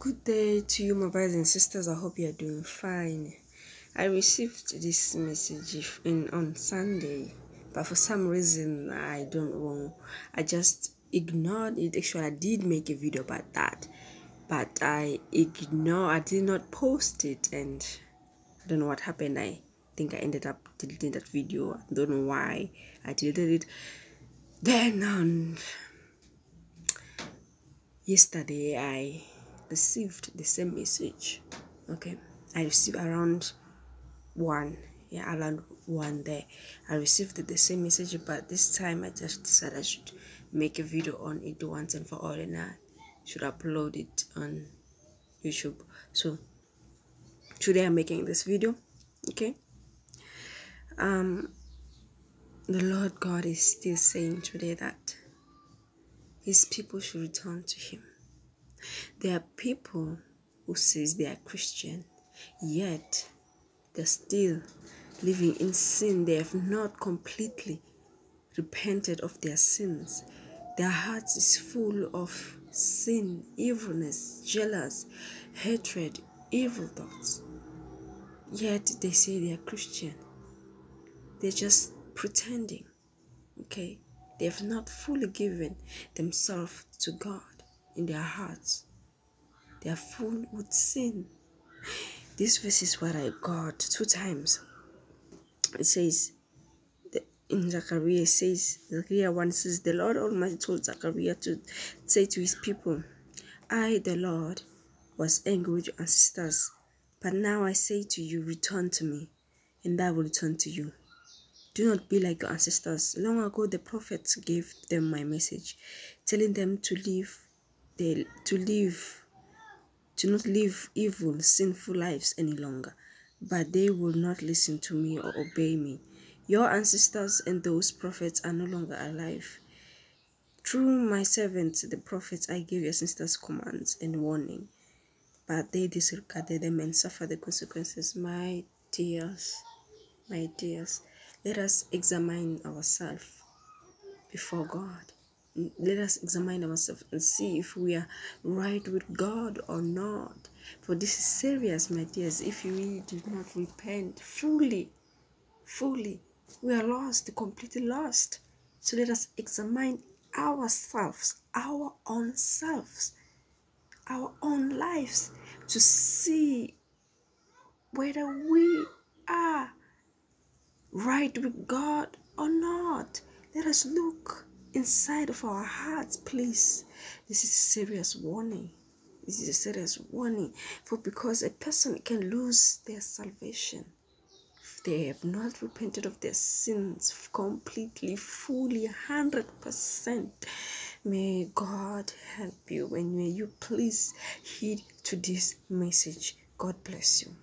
Good day to you, my brothers and sisters. I hope you are doing fine. I received this message in on Sunday, but for some reason I don't know. I just ignored it. Actually, I did make a video about that, but I ignored. I did not post it, and I don't know what happened. I think I ended up deleting that video. I don't know why I deleted it. Then on yesterday, I received the same message. Okay i received around one. Yeah around one day i received the same message but this time i just decided i should make a video on it once and for all and i should upload it on youtube. So today i'm making this video okay? Um the lord god is still saying today that his people should return to him there are people who says they are Christian, yet they're still living in sin. They have not completely repented of their sins. Their hearts is full of sin, evilness, jealous, hatred, evil thoughts. Yet they say they are Christian. They're just pretending. Okay? They have not fully given themselves to God in their hearts. They are full with sin. This verse is what I got two times. It says, in Zechariah, says, Zechariah 1 says, The Lord Almighty told Zechariah to say to his people, I, the Lord, was angry with your ancestors, but now I say to you, Return to me, and I will return to you. Do not be like your ancestors. Long ago, the prophets gave them my message, telling them to live they to live to not live evil sinful lives any longer. But they will not listen to me or obey me. Your ancestors and those prophets are no longer alive. Through my servants the prophets i gave your ancestors commands and warning. But they disregarded them and suffered the consequences. My dears my dears let us examine ourselves before god let us examine ourselves and see if we are right with God or not. For this is serious, my dears. If you really do not repent fully, fully, we are lost, completely lost. So let us examine ourselves, our own selves, our own lives to see whether we are right with God or not. Let us look inside of our hearts, please. This is a serious warning. This is a serious warning. For because a person can lose their salvation if they have not repented of their sins completely, fully, 100%. May God help you and may you please heed to this message. God bless you.